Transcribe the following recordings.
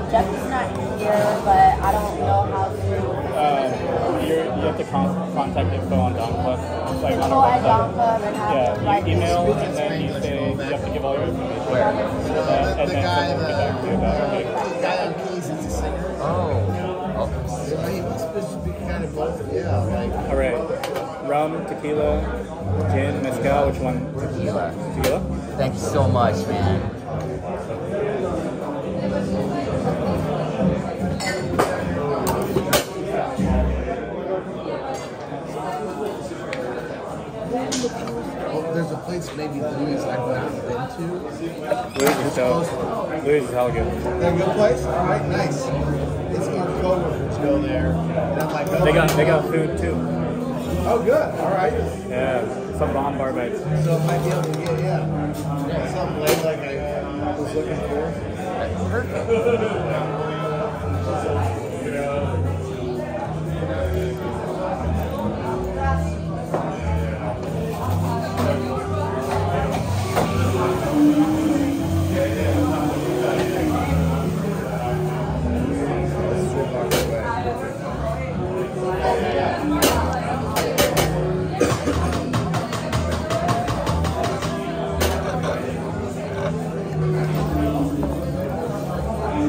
know Jeff is not here, but I don't know how to. Uh, you have to con- contact info on Dawn Info So I oh, at Dawn and have yeah, like email and then you say you have to give all your information. Where? Uh, the, the, guy that the guy on keys is a singer. Oh. oh. Yeah. He was supposed to be kind of both. Yeah. Like. All right. Rum, tequila, gin, mezcal. Which one? Tequila. Tequila. Thank you so much, man. There's a place maybe Louis I've not been to. Louis is so. Louis is hella good. That good place? All right, nice. It's my coworkers go there, like, oh, they got they got food too. Oh, good. All right. Yeah, some bomb bar bites. So I might be able to get yeah, something late like I was looking for. Perfect.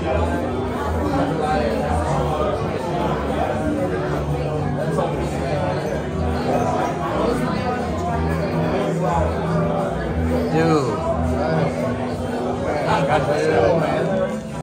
Dude.